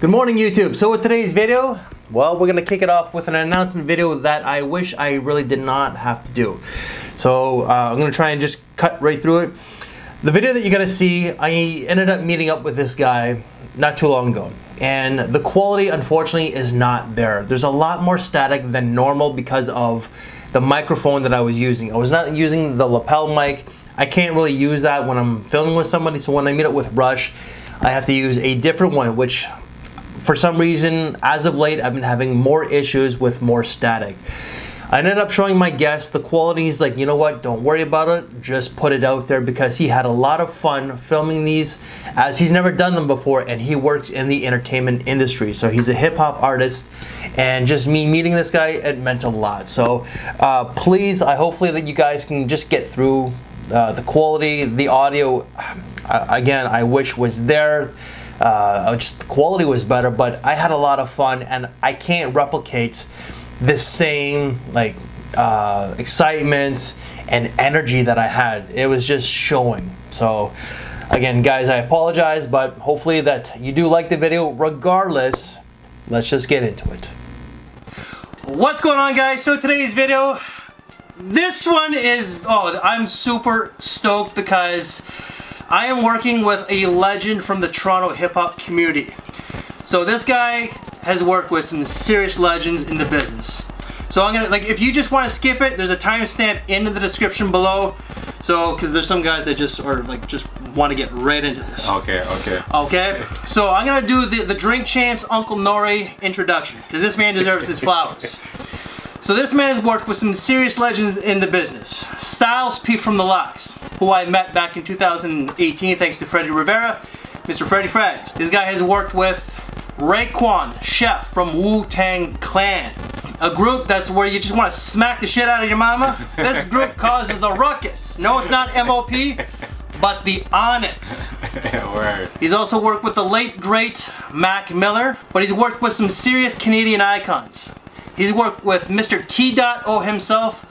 Good morning YouTube. So with today's video, well, we're gonna kick it off with an announcement video that I wish I really did not have to do. So uh, I'm gonna try and just cut right through it. The video that you're gonna see, I ended up meeting up with this guy not too long ago. And the quality, unfortunately, is not there. There's a lot more static than normal because of the microphone that I was using. I was not using the lapel mic. I can't really use that when I'm filming with somebody, so when I meet up with Rush, I have to use a different one, which for some reason, as of late, I've been having more issues with more static. I ended up showing my guest the quality. He's like, you know what, don't worry about it, just put it out there because he had a lot of fun filming these as he's never done them before and he works in the entertainment industry. So he's a hip hop artist and just me meeting this guy, it meant a lot. So uh, please, I hopefully that you guys can just get through uh, the quality, the audio, again, I wish was there uh, just the quality was better, but I had a lot of fun and I can't replicate the same like uh, excitement and energy that I had. It was just showing. So again, guys, I apologize, but hopefully that you do like the video. Regardless, let's just get into it. What's going on, guys? So today's video, this one is, oh, I'm super stoked because I am working with a legend from the Toronto hip hop community. So this guy has worked with some serious legends in the business. So I'm gonna, like, if you just wanna skip it, there's a timestamp in the description below. So, cause there's some guys that just, are like, just wanna get right into this. Okay, okay. Okay, so I'm gonna do the, the Drink Champs Uncle Nore introduction, cause this man deserves his flowers. So this man has worked with some serious legends in the business. Styles P from the LOX, who I met back in 2018 thanks to Freddie Rivera, Mr. Freddie Frags. This guy has worked with Raekwon, Chef from Wu-Tang Clan. A group that's where you just want to smack the shit out of your mama. This group causes a ruckus. No, it's not MOP, but the Onyx. Word. He's also worked with the late, great Mac Miller, but he's worked with some serious Canadian icons. He's worked with Mr. T.O himself,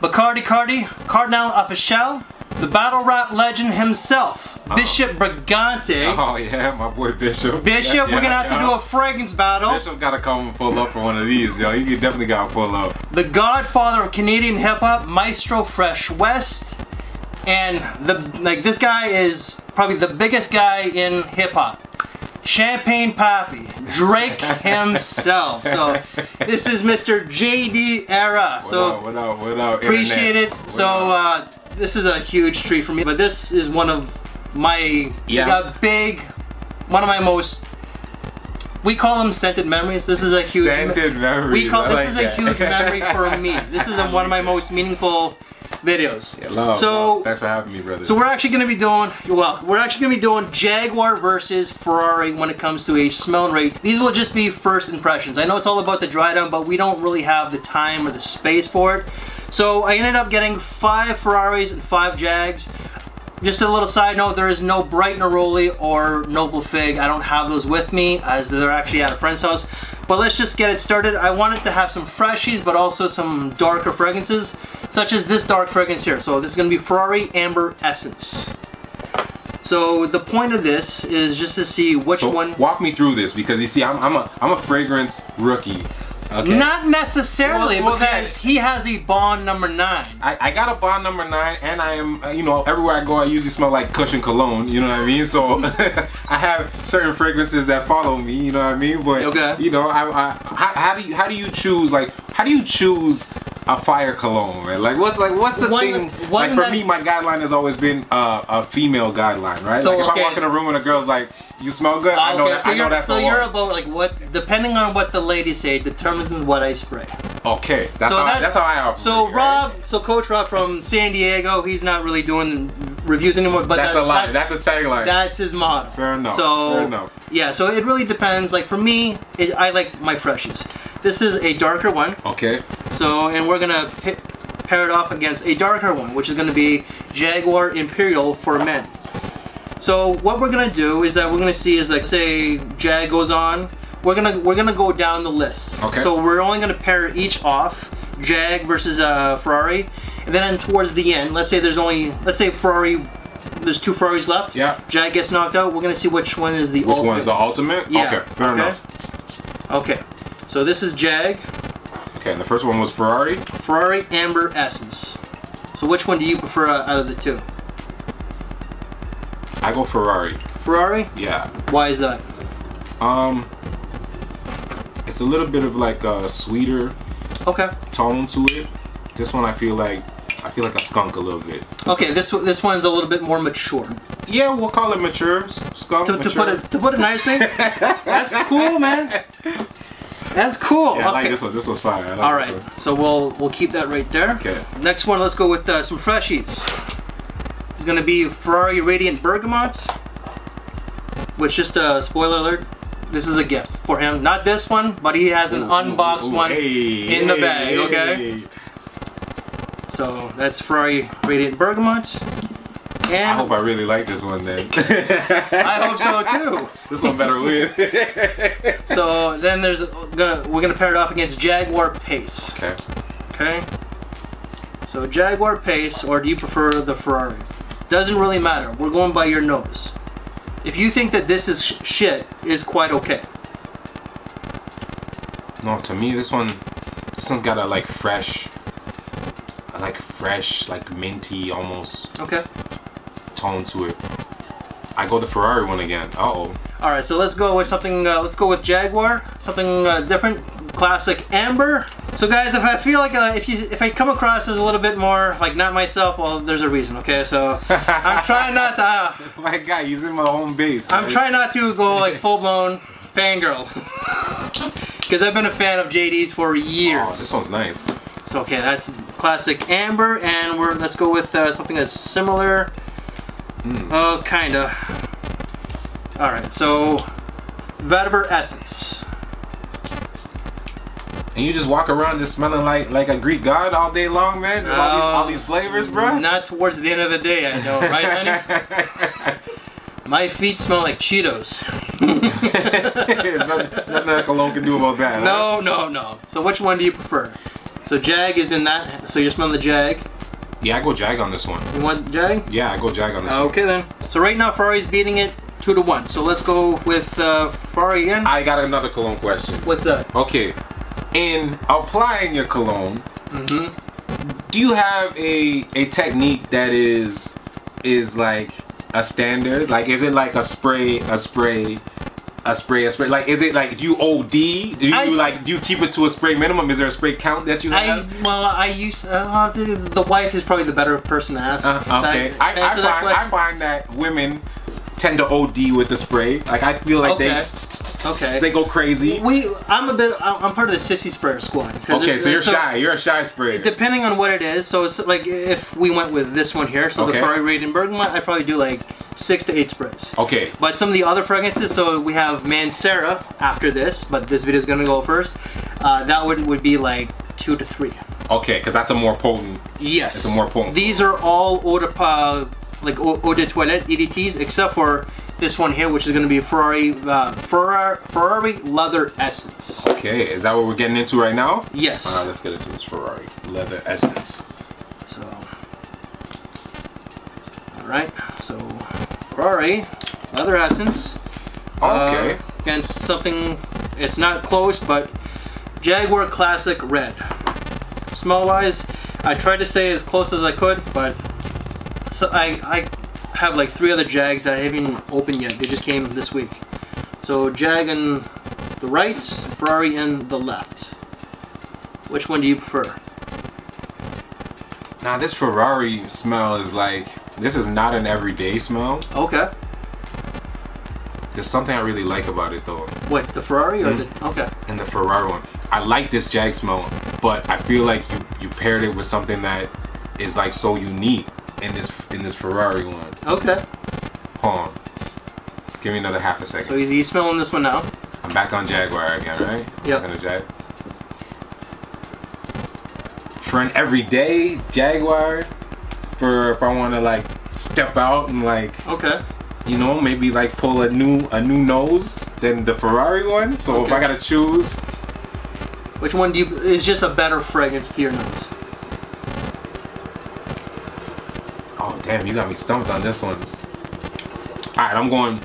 Bacardi Cardi, Cardinal Offishall, the battle rap legend himself, oh. Bishop Brigante. Oh yeah, my boy Bishop. Bishop, yeah, we're gonna have yeah. to do a fragrance battle. Bishop gotta come and pull up for one of these, yo. You definitely gotta pull up. The godfather of Canadian hip hop, Maestro Fresh Wes. And the like this guy is probably the biggest guy in hip hop. Champagne Papi, Drake himself. So this is Mr. JD Era. What so up, what up, what up, appreciate it. What so uh, this is a huge treat for me. But this is one of my yeah. big, one of my most we call them scented memories. This is a huge scented memories. We call I this like is that. a huge memory for me. This is a, one of my most meaningful videos. Yeah, love, so love. thanks for having me, brother. So we're actually going to be doing well. We're actually going to be doing Jaguar versus Ferrari when it comes to a smell and rate. These will just be first impressions. I know it's all about the dry down, but we don't really have the time or the space for it. So I ended up getting five Ferraris and five Jags. Just a little side note, there is no Bright Neroli or Noble Fig. I don't have those with me as they're actually at a friend's house. But let's just get it started. I wanted to have some freshies, but also some darker fragrances, such as this dark fragrance here. So this is gonna be Ferrari Amber Essence. So the point of this is just to see which so one. Walk me through this because you see, I'm, I'm a I'm a fragrance rookie. Okay. Not necessarily well, well, because he has a bond number nine. I, I got a bond number nine, and I am, you know, everywhere I go, I usually smell like cushion cologne. You know what I mean? So I have certain fragrances that follow me. You know what I mean? But okay. you know, I, I how, how do you how do you choose like how do you choose a fire cologne, man? Like what's like what's the one, thing? One like for that, me, my guideline has always been uh, a female guideline, right? So, like if okay, I walk in a room and a girl's like, "You smell good," I know okay, that. So I know that's so you're about like what? Depending on what the ladies say, determines what I spray. Okay, that's so how that's, I, that's how I operate. So Rob, right? so Coach Rob from San Diego, he's not really doing reviews anymore. But that's, that's a line. That's, that's a tagline. That's his motto. Fair enough. So Fair enough. yeah, so it really depends. Like for me, it, I like my freshies. This is a darker one. Okay. So and we're gonna pair it off against a darker one, which is going to be Jaguar Imperial for men. So what we're gonna do is that we're gonna see is like say Jag goes on, we're gonna we're gonna go down the list. Okay. So we're only gonna pair each off, Jag versus uh, Ferrari, and then towards the end, let's say there's only let's say Ferrari there's two Ferraris left. Yeah. Jag gets knocked out. We're gonna see which one is the Which ultimate. one's the ultimate? Yeah. Okay, fair okay. enough. Okay. So this is Jag, Okay, and the first one was Ferrari. Ferrari, Amber, Essence. So which one do you prefer out of the two? I go Ferrari. Ferrari. Yeah. Why is that? Um, it's a little bit of like a sweeter Okay. tone to it. This one I feel like I feel like a skunk a little bit. Okay. This this one's a little bit more mature. Yeah, we'll call it mature skunk. To, to put it to put it nicely, that's cool, man. That's cool. yeah, I like this one. This one's fire. I like All this one. So we'll we'll keep that right there. Okay. Next one, let's go with uh, some freshies. It's gonna be Ferrari Radiant Bergamot. Which just a uh, spoiler alert. This is a gift for him. Not this one, but he has an Ooh, unboxed ooh, one hey, in the hey, bag. Okay. hey. So that's Ferrari Radiant Bergamot. I hope I really like this one then. I hope so too. This one better win. So then there's gonna we're gonna pair it off against Jaguar Pace. okay. Okay. So Jaguar Pace, or do you prefer the Ferrari? Doesn't really matter. We're going by your nose. If you think that this is sh shit, is quite okay. No, to me this one, this one's got a like fresh, like fresh, like minty almost Okay. Tone to it. I go the Ferrari one again. Uh oh. All right. So let's go with something. Uh, let's go with Jaguar. Something uh, different. Classic Amber. So guys, if I feel like uh, if you if I come across as a little bit more like not myself, well, there's a reason. Okay. So I'm trying not to. Uh, My God, he's in my home base. I'm right? trying not to go like full blown fangirl. Because I've been a fan of JD's for years. Oh, this one's nice. So okay, that's classic amber, and we're let's go with uh, something that's similar. Mm. Oh, kinda. All right, so vetiver essence. And you just walk around just smelling like like a Greek god all day long, man. Just all these all these flavors, bro. Not towards the end of the day, I know, right, honey? My feet smell like Cheetos. Nothing, nothing that cologne can do about that. huh? No, no, no. So which one do you prefer? So Jag is in that. So you're smelling the Jag. Yeah, I go Jag on this one. You want Jag? Yeah, I go Jag on this one. Okay then. So right now Ferrari's beating it two to one. So let's go with uh, Ferrari again. I got another cologne question. What's that? Okay, in applying your cologne, Mm-hmm. do you have a a technique that is is like a standard? Like, is it like a spray, a spray, a spray, a spray? Like, is it like do you OD? Do you I- like do you keep it to a spray minimum? Is there a spray count that you I have? well, I use uh, the, the wife is probably the better person to ask. Uh, okay, that- I, I find that I find that women tend to OD with the spray. Like I feel like Okay. they Okay. they go crazy. we, I'm a bit, I'm part of the sissy sprayer squad. Okay, it- so you're so shy. You're a shy sprayer. Depending on what it is, so it's like if we went with this one here, so Okay. the Ferrari Radiant Bergamot, I'd probably do like six to eight sprays. Okay. But some of the other fragrances, so we have Mancera after this, but this video is gonna go first. Uh, that would would be like two to three. Okay, because that's a more potent. Yes. It's a more potent These are all eau de pa, like eau de toilette EDTs, except for this one here, which is going to be Ferrari, uh, Ferrari, Ferrari Leather Essence. Okay, is that what we're getting into right now? Yes. Alright, let's get into this Ferrari leather essence. So, all right. So, Ferrari Leather Essence. Okay. Uh, against something, it's not close, but Jaguar Classic Red. Smell wise, I tried to stay as close as I could, but so I, I have like three other Jags that I haven't even opened yet. They just came this week. So Jag on the right, Ferrari in the left. Which one do you prefer? Now this Ferrari smell is like this is not an everyday smell. Okay. There's something I really like about it though. What, the Ferrari or Mhm. the okay. In the Ferrari one. I like this Jag smell, but I feel like you you paired it with something that is like so unique in this in this Ferrari one. Okay. Hold on. Give me another half a second. So he's smelling this one now. I'm back on Jaguar again, right? Yep. Back on the Jag. For an everyday Jaguar, for if I want to like step out and like Okay. you know maybe like pull a new a new nose than the Ferrari one. So if I gotta choose, Which one do you is just a better fragrance to your nose? oh Damn, you got me stumped on this one. All right, I'm going.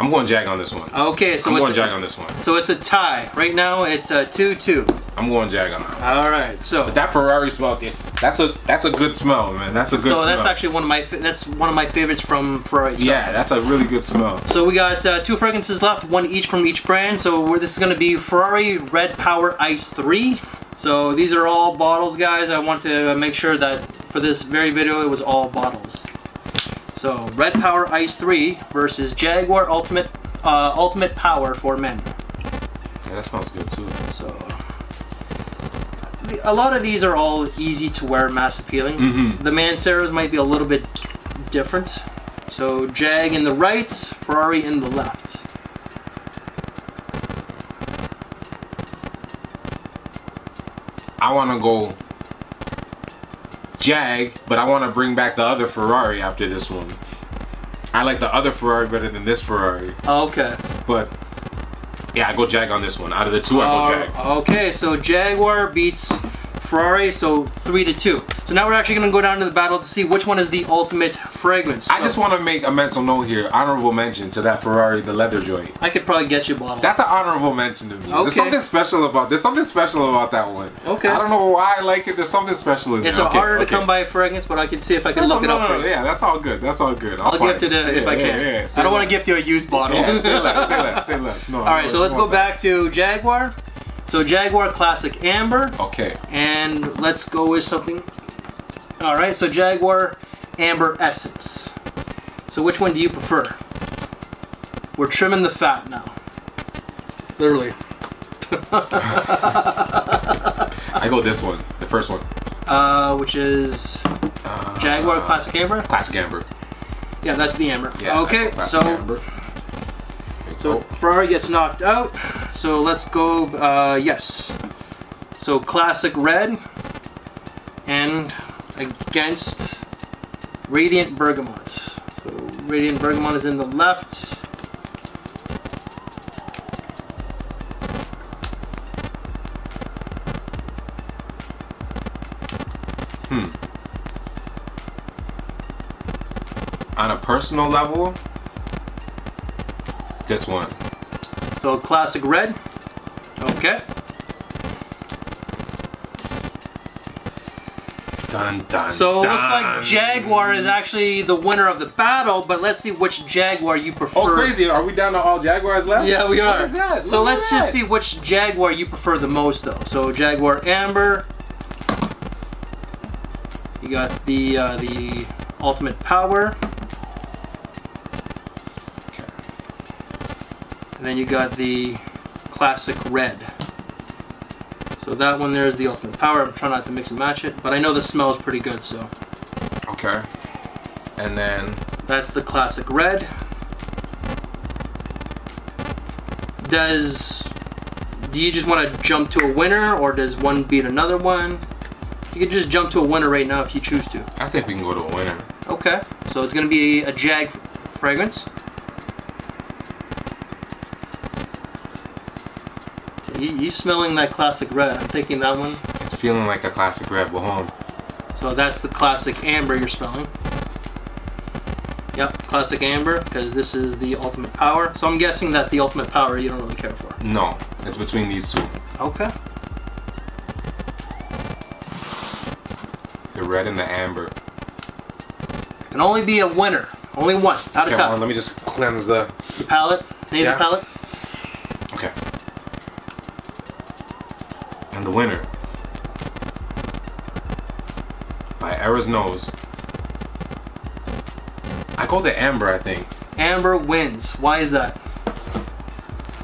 I'm going Jag on this one. Okay, so I'm going Jag on this one. So it's a tie. Right now it's a 2-2. I'm going Jag on that. All right, so But that Ferrari smell, yeah, that's a that's a good smell, man. That's a good smell. so smell. that's actually one of my that's one of my favorites from Ferrari. itself. yeah, that's a really good smell. So we got uh, two fragrances left, one each from each brand. So we're, this is going to be Ferrari Red Power Ice 3. So these are all bottles, guys. I want to make sure that for this very video, it was all bottles. So Red Power Ice 3 versus Jaguar Ultimate uh, Ultimate Power for men. Yeah, that smells good too. So a lot of these are all easy to wear, mass appealing. Mhm. The Manceras might be a little bit different. So Jag in the right, Ferrari in the left. I want to go Jag, but I want to bring back the other Ferrari after this one. I like the other Ferrari better than this Ferrari, Okay. but yeah, I go Jag on this one. Out of the two, I go Jag. Uh, okay, so Jaguar beats Ferrari, so three to two. So now we're actually gonna go down to the battle to see which one is the ultimate fragrance. I just want to make a mental note here, honorable mention to that Ferrari, the leather joint. I could probably get you a bottle. That's an honorable mention to me. Okay. There's something special about there's something special about that one. Okay. I don't know why I like it. There's something special in it's there. a Okay, harder to come by fragrance, but I can see if I can No, look it no, up no, for no. Yeah, that's all good. That's all good. I'll find gift it if Yeah, I can. yeah, yeah, I don't wanna gift you a used bottle. Say less, say less, say less. No. All right, so let's go back to Jaguar. So Jaguar Classic Amber, Okay. and let's go with something. All right, so Jaguar Amber Essence. So which one do you prefer? We're trimming the fat now. Literally. I go this one, the first one. Uh, which is Uh, Jaguar Classic Amber. Classic Amber. Yeah, that's the amber. Yeah. okay, so Amber. So Ferrari gets knocked out. So let's go. Uh, yes. So classic red and against Radiant Bergamot. So Radiant Bergamot is in the left. Hmm. On a personal level, this one. So classic red. Okay. Dun dun. So it looks like. Jaguar is actually the winner of the battle, but let's see which Jaguar you prefer. Oh, crazy! Are we down to all Jaguars left? Yeah, we Look are. at that, So look let's just that. see which Jaguar you prefer the most, though. So Jaguar Amber. You got the uh, the Ultimate Power, and then you got the Classic Red. So that one there is the Ultimate Power. I'm trying not to mix and match it, but I know the smell is pretty good, so Okay. And then that's the Classic Red. Does do you just want to jump to a winner, or does one beat another one? You can just jump to a winner right now if you choose to. I think we can go to a winner. Okay, so it's gonna be a Jag fragrance. You, you smelling that classic red? I'm taking that one. It's feeling like a classic red home. So that's the classic amber you're smelling. Yep, classic amber because this is the ultimate power. So I'm guessing that the ultimate power you don't really care for. No, it's between these two. Okay. The red and the amber. Can only be a winner. Only one out Okay, a hold on, let me just cleanse the. The palette, nasal Yeah. palette. And the winner. By Era's nose. I go the amber, I think. Amber wins. Why is that?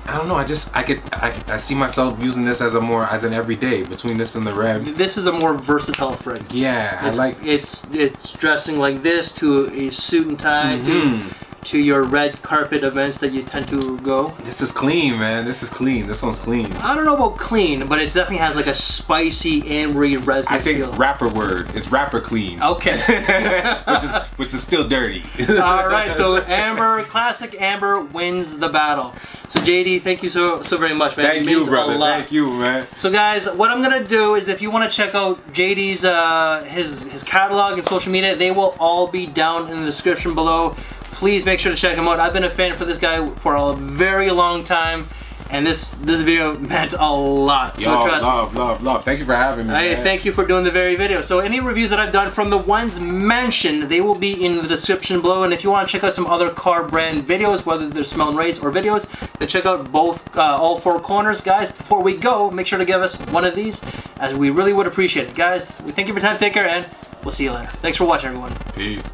I don't know. I just I could I, I see myself using this as a more as an everyday between this and the red. This is a more versatile fragrance. Yeah, I it's, like- it's it's dressing like this to a suit and tie Mhm. to to your red carpet events that you tend to go? This is clean, man. This is clean. This one's clean. I don't know about clean, but it definitely has like a spicy, ambery, resin I think feel. rapper word. It's rapper clean. Okay. which is which is still dirty. All right, so Amber, classic Amber wins the battle. So JD, thank you so so very much, man. It Thank you, means a brother. Thank you, man. So guys, what I'm gonna do is if you want to check out JD's uh, his his catalog and social media, they will all be down in the description below. Please make sure to check him out. I've been a fan for this guy for a very long time, and this this video meant a lot. So Yo, trust me. love, love, love. Thank you for having me. Hey, man. thank you for doing the very video. So any reviews that I've done from the ones mentioned, they will be in the description below. And if you want to check out some other car brand videos, whether they're smell and rates or videos, then check out both, uh, all four corners. Guys, before we go, make sure to give us one of these, as we really would appreciate it. Guys, we thank you for time. Take care, and we'll see you later. Thanks for watching, everyone. Peace.